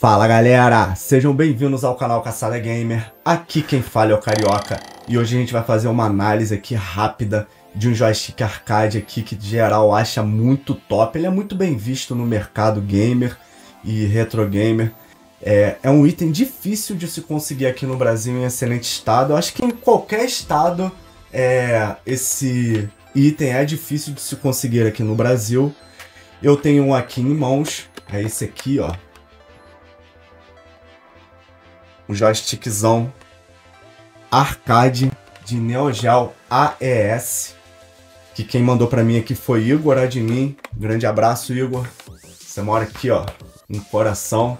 Fala galera, sejam bem-vindos ao canal Caçada Gamer, aqui quem fala é o Carioca. E hoje a gente vai fazer uma análise aqui rápida de um joystick arcade aqui que geral acha muito top, ele é muito bem visto no mercado gamer e retro gamer, é, é um item difícil de se conseguir aqui no Brasil em excelente estado, eu acho que em qualquer estado é, esse item é difícil de se conseguir aqui no Brasil, eu tenho um aqui em mãos, é esse aqui ó, um joystickzão arcade de Neo Geo AES, que quem mandou para mim aqui foi Igor Admin. Grande abraço, Igor. Você mora aqui, ó, no coração.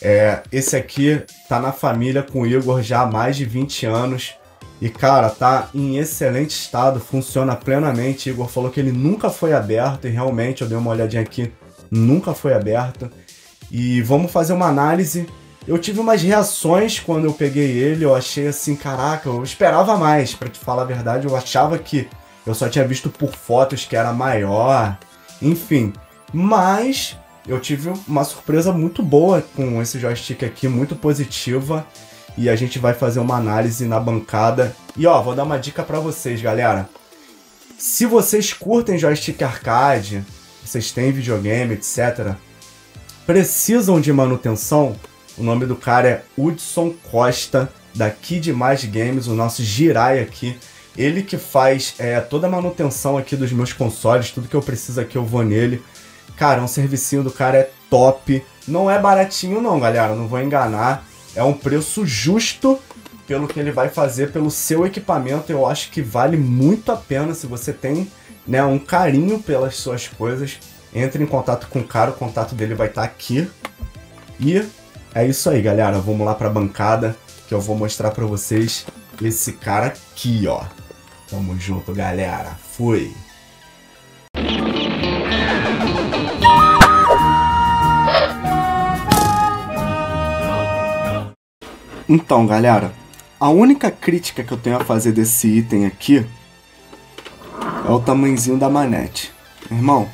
É, esse aqui tá na família com o Igor já há mais de 20 anos. E, cara, tá em excelente estado, funciona plenamente. Igor falou que ele nunca foi aberto, e realmente eu dei uma olhadinha aqui, nunca foi aberto. E vamos fazer uma análise eu tive umas reações quando eu peguei ele, eu achei assim, caraca, eu esperava mais, para te falar a verdade, eu achava que eu só tinha visto por fotos que era maior, enfim. Mas eu tive uma surpresa muito boa com esse joystick aqui, muito positiva, e a gente vai fazer uma análise na bancada. E ó, vou dar uma dica para vocês, galera. Se vocês curtem joystick arcade, vocês têm videogame, etc., precisam de manutenção, o nome do cara é Hudson Costa, daqui de Mais Games, o nosso Jirai aqui. Ele que faz é, toda a manutenção aqui dos meus consoles, tudo que eu preciso aqui eu vou nele. Cara, um servicinho do cara é top. Não é baratinho não, galera, não vou enganar. É um preço justo pelo que ele vai fazer pelo seu equipamento. Eu acho que vale muito a pena se você tem né, um carinho pelas suas coisas. Entre em contato com o cara, o contato dele vai estar tá aqui. E é isso aí, galera. Vamos lá pra bancada que eu vou mostrar pra vocês esse cara aqui, ó. Tamo junto, galera. Fui! Então, galera, a única crítica que eu tenho a fazer desse item aqui é o tamanhozinho da manete. Irmão,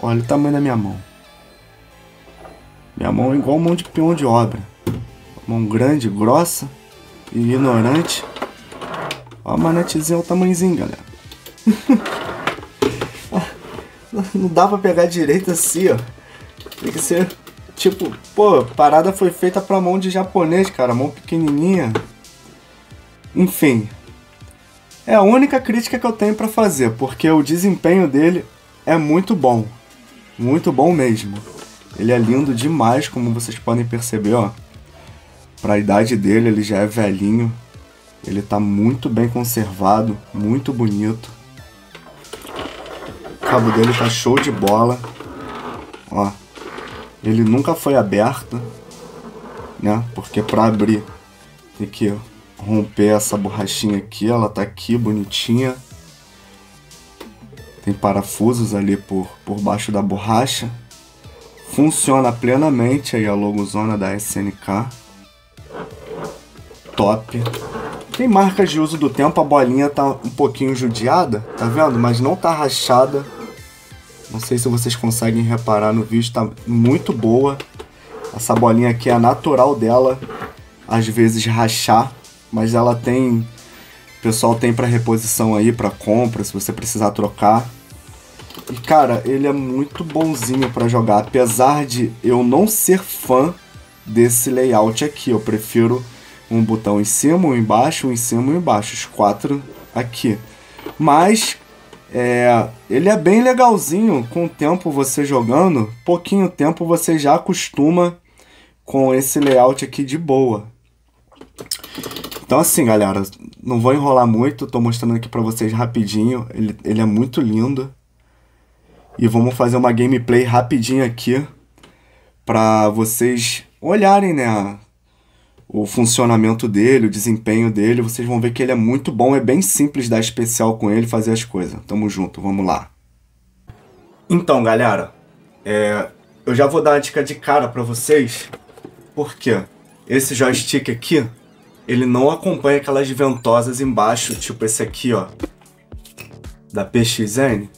olha o tamanho da minha mão. Minha mão é igual mão de peão de obra. Mão grande, grossa e ignorante. Ó a manetezinha, o tamanhozinho, galera. Não dá pra pegar direito assim, ó. Tem que ser, tipo, pô, parada foi feita pra mão de japonês, cara. Mão pequenininha. Enfim. É a única crítica que eu tenho para fazer, porque o desempenho dele é muito bom. Muito bom mesmo. Ele é lindo demais, como vocês podem perceber, ó. Para a idade dele, ele já é velhinho. Ele tá muito bem conservado, muito bonito. O cabo dele tá show de bola. Ó. Ele nunca foi aberto, né? Porque para abrir tem que romper essa borrachinha aqui, ela tá aqui bonitinha. Tem parafusos ali por, por baixo da borracha. Funciona plenamente aí a logozona da SNK. Top. Tem marcas de uso do tempo, a bolinha tá um pouquinho judiada, tá vendo? Mas não tá rachada. Não sei se vocês conseguem reparar no vídeo, tá muito boa. Essa bolinha aqui é natural dela, às vezes rachar, mas ela tem... O pessoal tem para reposição aí, para compra, se você precisar trocar. E cara, ele é muito bonzinho para jogar, apesar de eu não ser fã desse layout aqui. Eu prefiro um botão em cima, um embaixo, um em cima e um embaixo, os quatro aqui. Mas é, ele é bem legalzinho com o tempo você jogando, pouquinho tempo você já acostuma com esse layout aqui de boa. Então assim, galera, não vou enrolar muito, tô mostrando aqui para vocês rapidinho. Ele, ele é muito lindo. E vamos fazer uma gameplay rapidinho aqui para vocês olharem, né, o funcionamento dele, o desempenho dele. Vocês vão ver que ele é muito bom, é bem simples dar especial com ele fazer as coisas. Tamo junto, vamos lá. Então, galera, é, eu já vou dar uma dica de cara para vocês, porque esse joystick aqui, ele não acompanha aquelas ventosas embaixo, tipo esse aqui, ó, da PXN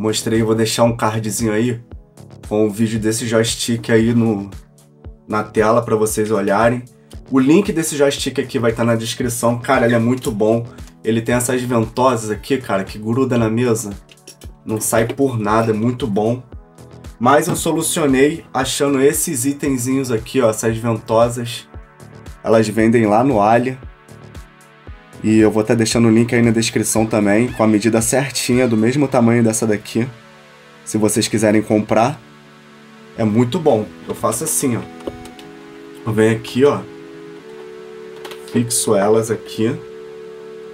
mostrei, vou deixar um cardzinho aí com o vídeo desse joystick aí no, na tela para vocês olharem. O link desse joystick aqui vai estar tá na descrição. Cara, ele é muito bom. Ele tem essas ventosas aqui, cara, que gruda na mesa. Não sai por nada, é muito bom. Mas eu solucionei achando esses itenzinhos aqui, ó, essas ventosas. Elas vendem lá no Alia. E eu vou estar deixando o link aí na descrição também, com a medida certinha, do mesmo tamanho dessa daqui. Se vocês quiserem comprar, é muito bom. Eu faço assim, ó. Eu venho aqui, ó. Fixo elas aqui.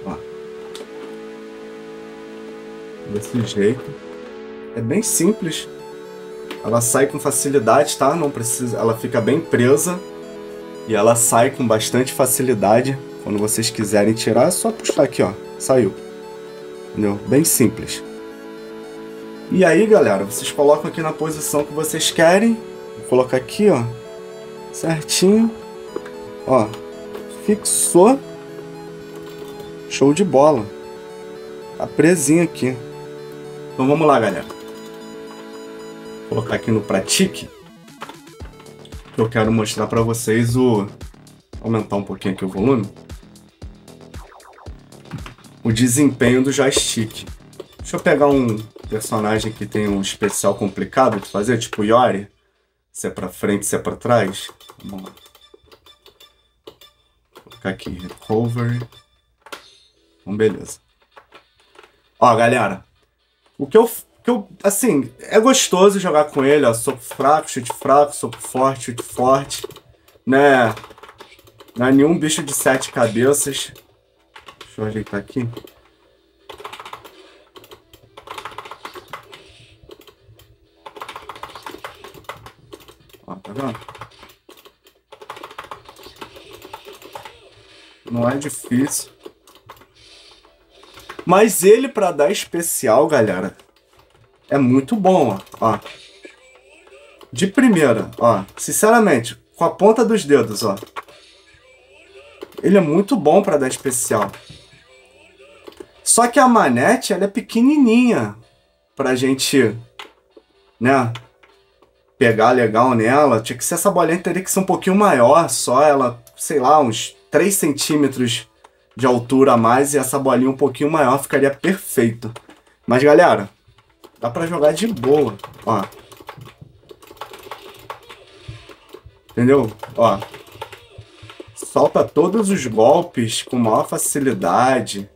Ó. Desse jeito. É bem simples. Ela sai com facilidade, tá? Não precisa, ela fica bem presa e ela sai com bastante facilidade. Quando vocês quiserem tirar, é só puxar aqui, ó. Saiu. Entendeu? Bem simples. E aí, galera, vocês colocam aqui na posição que vocês querem. Vou colocar aqui, ó. Certinho. Ó. Fixou. Show de bola. Tá presinho aqui. Então vamos lá, galera. Vou colocar aqui no Pratique. Eu quero mostrar para vocês o... Aumentar um pouquinho aqui o volume. O desempenho do joystick. Deixa eu pegar um personagem que tem um especial complicado de fazer, tipo Yori. Se é pra frente, se é pra trás. Vamos lá. Vou colocar aqui, recovery. Então, beleza. Ó, galera. O que eu, que eu... Assim, é gostoso jogar com ele, ó. Soco fraco, chute fraco, soco forte, chute forte. Né? Não é nenhum bicho de sete cabeças. Deixa eu ajeitar aqui. Ó, tá vendo? Não é difícil. Mas ele, pra dar especial, galera, é muito bom, ó. De primeira, ó. Sinceramente, com a ponta dos dedos, ó. Ele é muito bom pra dar especial. Só que a manete, ela é pequenininha pra gente, né, pegar legal nela. Tinha que ser essa bolinha, teria que ser um pouquinho maior, só ela, sei lá, uns 3 centímetros de altura a mais e essa bolinha um pouquinho maior ficaria perfeito. Mas, galera, dá pra jogar de boa, ó. Entendeu? Ó. Solta todos os golpes com maior facilidade.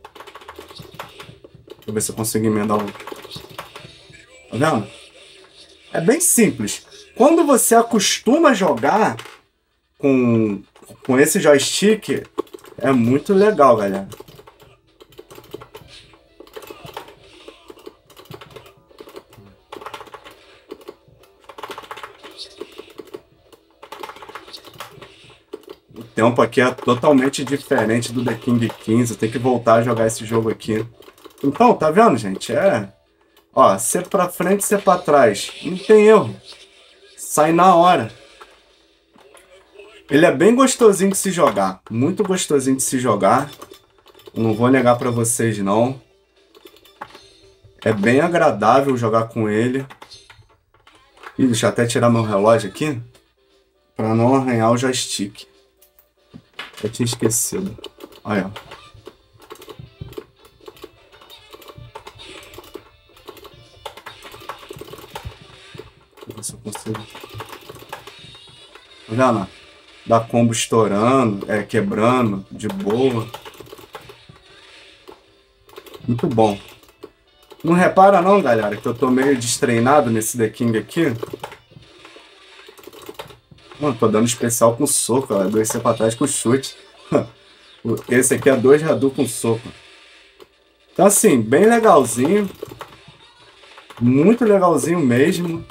Deixa eu ver se eu consigo emendar um. Tá vendo? É bem simples. Quando você acostuma jogar com, com esse joystick, é muito legal, galera. O tempo aqui é totalmente diferente do The King 15. Tem que voltar a jogar esse jogo aqui. Então, tá vendo, gente? É. Ó, ser pra frente, ser pra trás. Não tem erro. Sai na hora. Ele é bem gostosinho de se jogar. Muito gostosinho de se jogar. Não vou negar pra vocês, não. É bem agradável jogar com ele. Ih, deixa eu até tirar meu relógio aqui. Pra não arranhar o joystick. Eu tinha esquecido. Olha, ó. Ver se eu consigo. Olha lá. Da combo estourando, é, quebrando, de boa. Muito bom. Não repara não, galera, que eu tô meio destreinado nesse The King aqui. Mano, tô dando especial com soco, ó. Dois pra trás com chute. Esse aqui é dois Radu com soco. Então assim, bem legalzinho. Muito legalzinho mesmo.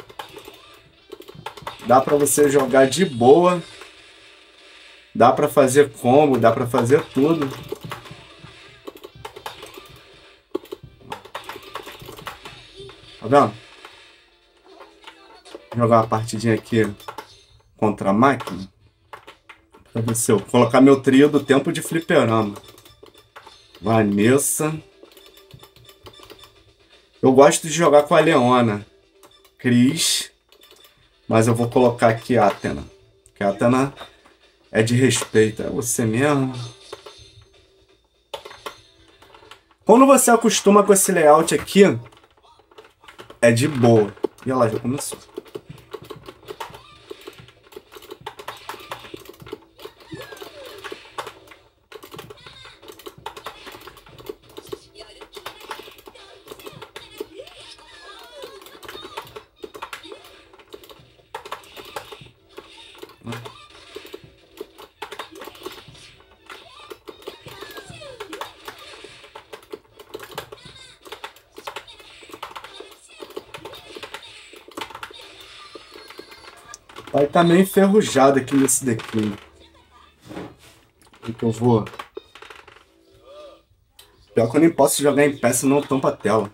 Dá para você jogar de boa. Dá para fazer combo, dá para fazer tudo. Tá vendo? Vou jogar uma partidinha aqui contra a máquina. Pra se eu colocar meu trio do tempo de fliperama. Vanessa. Eu gosto de jogar com a Leona. Cris. Mas eu vou colocar aqui Atena. Katana é de respeito. É você mesmo. Quando você acostuma com esse layout aqui, é de boa. E olha lá, já começou. Vai tá meio enferrujado aqui nesse daqui. O que eu vou... Pior que eu nem posso jogar em pé, senão tampa a tela.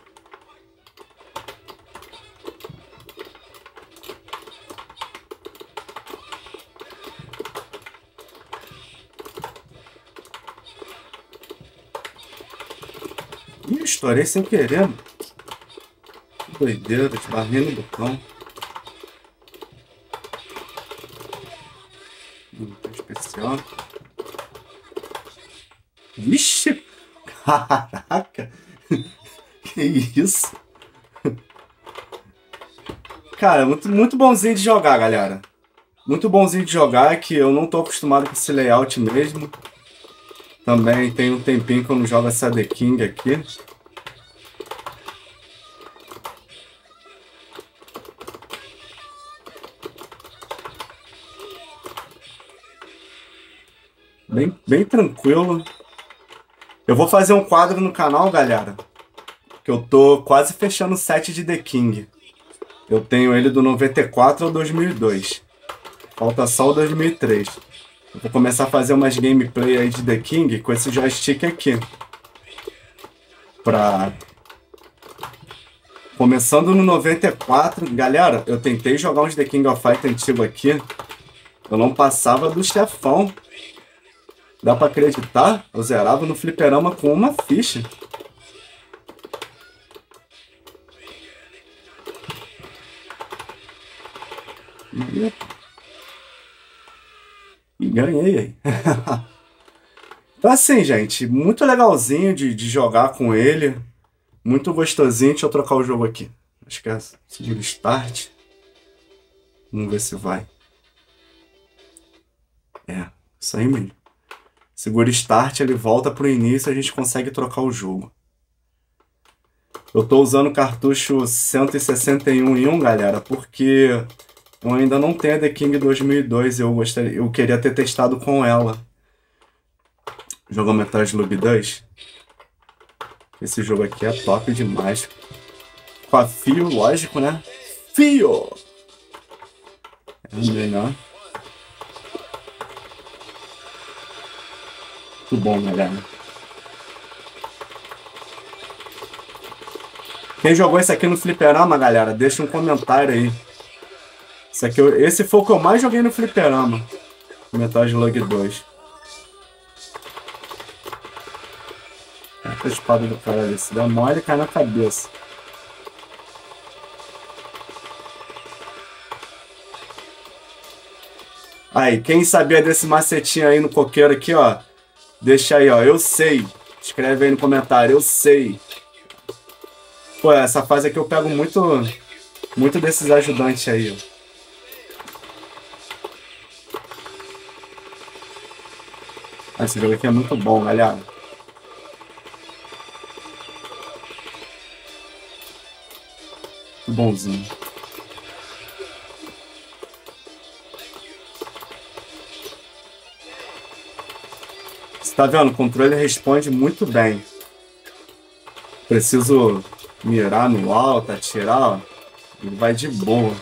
Ih, estourei sem querer. Que doideira, esbarrei no botão. Especial. Vixe! Caraca! que isso? Cara, muito, muito bonzinho de jogar, galera. Muito bonzinho de jogar, que eu não tô acostumado com esse layout mesmo. Também tem um tempinho que eu não jogo essa The King aqui. Bem, bem tranquilo. Eu vou fazer um quadro no canal, galera. Que eu tô quase fechando o set de The King. Eu tenho ele do 94 ao 2002. Falta só o 2003. Vou começar a fazer umas gameplay aí de The King com esse joystick aqui. Pra... Começando no 94, galera, eu tentei jogar uns The King of Fight antigo aqui. Eu não passava do chefão. Dá pra acreditar? Eu zerava no fliperama com uma ficha. E ganhei então assim, gente, muito legalzinho de, de jogar com ele. Muito gostosinho. Deixa eu trocar o jogo aqui. Acho que é segundo start. Vamos ver se vai. É, isso aí mesmo. Segura Start, ele volta para o início e a gente consegue trocar o jogo. Eu estou usando cartucho 161 em 1, galera, porque eu ainda não tenho a The King 2002 e eu, gostaria, eu queria ter testado com ela. Jogou Metal Slug 2? Esse jogo aqui é top demais. Com a fio, lógico, né? Fio! É melhor. Muito bom, galera. Quem jogou esse aqui no fliperama, galera, deixa um comentário aí. Esse, aqui, esse foi o que eu mais joguei no fliperama. Metal Slug 2. Essa espada do cara ali. Se der mole, cai na cabeça. Aí, quem sabia desse macetinho aí no coqueiro aqui, ó. Deixa aí, ó. Eu sei. Escreve aí no comentário. Eu sei. Pô, essa fase aqui eu pego muito, muito desses ajudantes aí, ó. Esse jogo aqui é muito bom, galera. Bonzinho. Tá vendo? O controle responde muito bem. Preciso mirar no alto, atirar, ó. Ele vai de boa.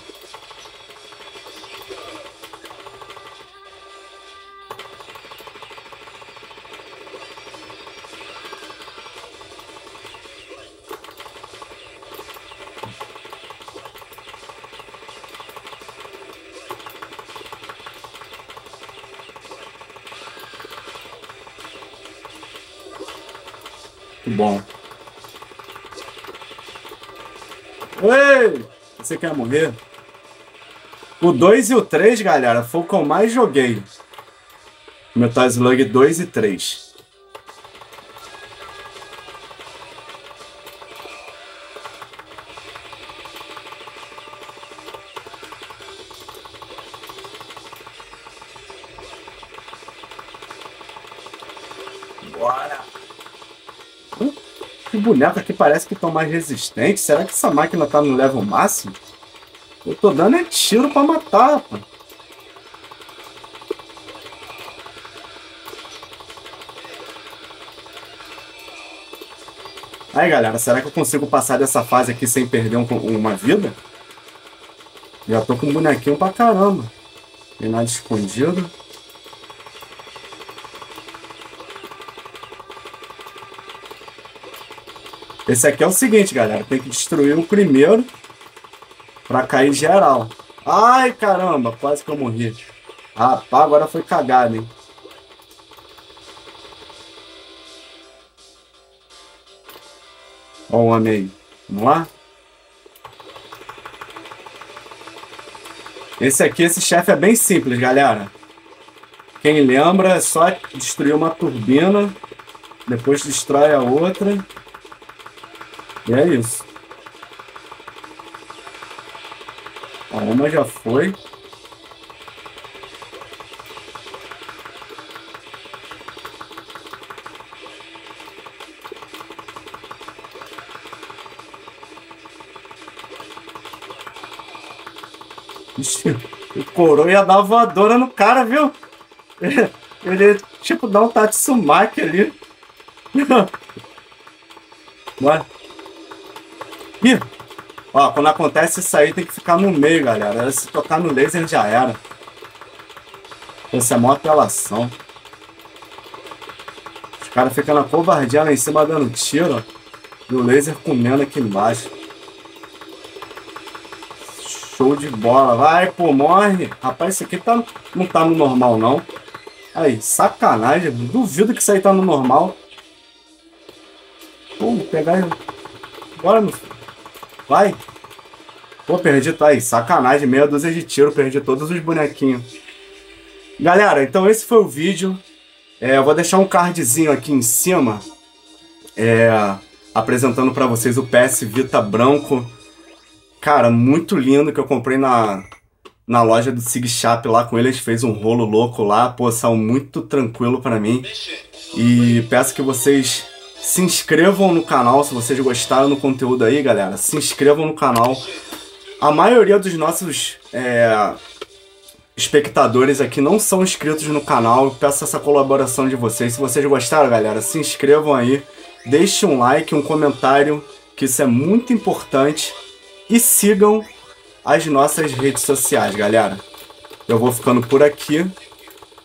Bom. Ei! Você quer morrer? O 2 e o 3, galera, foi o que eu mais joguei. Metal Slug 2 e 3. Que aqui parece que estão mais resistentes. Será que essa máquina tá no level máximo? Eu tô dando é tiro pra matar, pô. Aí, galera, será que eu consigo passar dessa fase aqui sem perder um, uma vida? Já tô com um bonequinho pra caramba. Tem nada escondido. Esse aqui é o seguinte, galera. Tem que destruir o primeiro pra cair geral. Ai, caramba. Quase que eu morri. Rapaz, agora foi cagado, hein. Ó o homem aí. Vamos lá? Esse aqui, esse chefe é bem simples, galera. Quem lembra, é só destruir uma turbina. Depois destrói a outra. E é isso. A uma já foi. Ixi, o coroa ia dar voadora no cara, viu? Ele, tipo, dá um Tatsumaki ali. Bora. Ih! Ó, quando acontece isso aí, tem que ficar no meio, galera. Se tocar no laser, já era. Essa é a maior apelação. Os caras ficam na covardia lá em cima dando tiro. E o laser comendo aqui embaixo. Show de bola. Vai, pô, morre. Rapaz, isso aqui tá, não tá no normal, não. Aí, sacanagem. Duvido que isso aí tá no normal. Pô, pegar... Bora, meu filho. Vai. Pô, perdi, tá aí. Sacanagem. Meia dúzia de tiro. Perdi todos os bonequinhos. Galera, então esse foi o vídeo. É, eu vou deixar um cardzinho aqui em cima. É, apresentando para vocês o PS Vita branco Cara, muito lindo que eu comprei na, na loja do Sig Shop lá com ele. A gente fez um rolo louco lá. Pô, saiu muito tranquilo para mim. E peço que vocês se inscrevam no canal se vocês gostaram do conteúdo aí, galera. Se inscrevam no canal. A maioria dos nossos é, espectadores aqui não são inscritos no canal. peço essa colaboração de vocês. Se vocês gostaram, galera, se inscrevam aí. Deixe um like, um comentário, que isso é muito importante. E sigam as nossas redes sociais, galera. Eu vou ficando por aqui.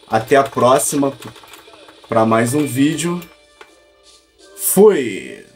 Até a próxima para mais um vídeo. Fui!